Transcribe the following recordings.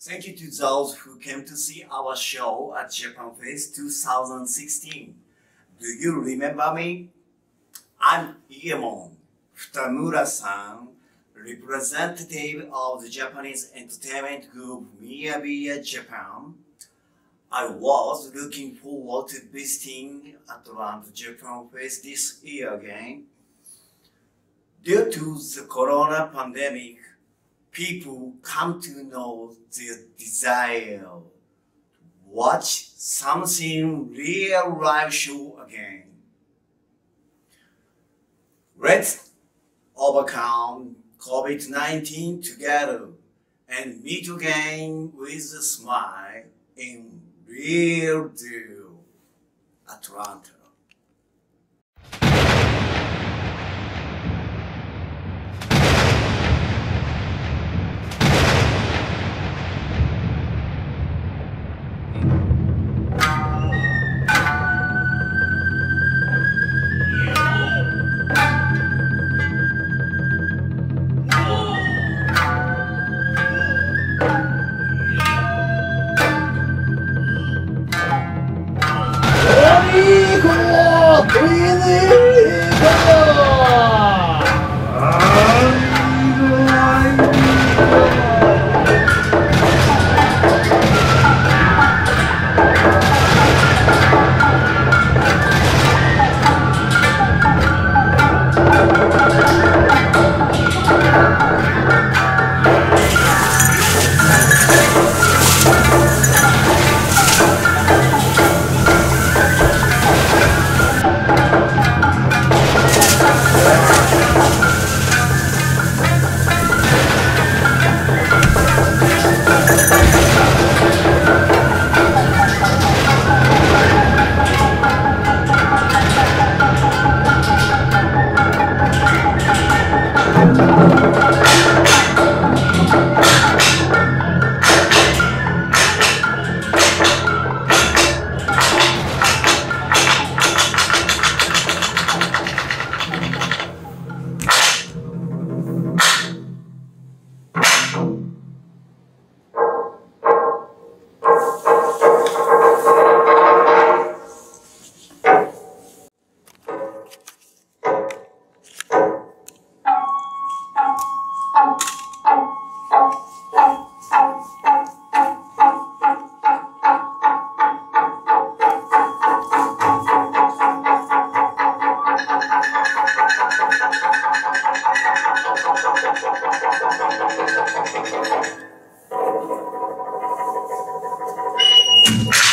Thank you to those who came to see our show at Japan Fest 2016. Do you remember me? I'm Iemon Futamura-san, representative of the Japanese entertainment group Miyabiya Japan. I was looking forward to visiting Atlanta Japan Fest this year again. Due to the corona pandemic, people come to know their desire to watch something real live show again. Let's overcome COVID-19 together and meet again with a smile in real deal Atlanta. you.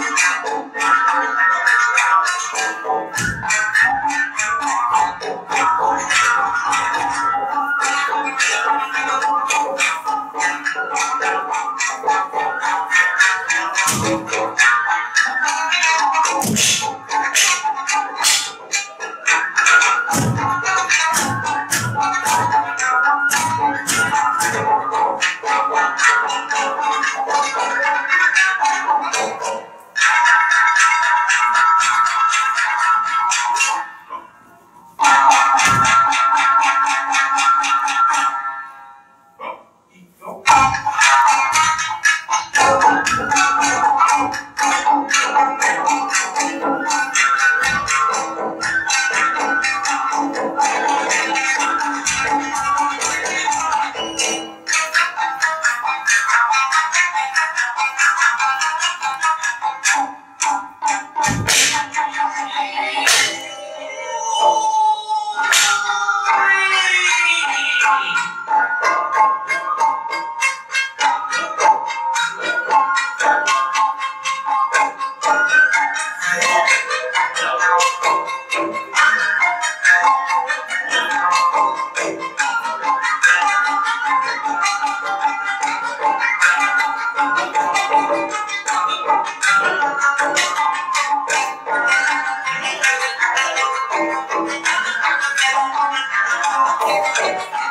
Thank you. Música